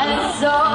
and so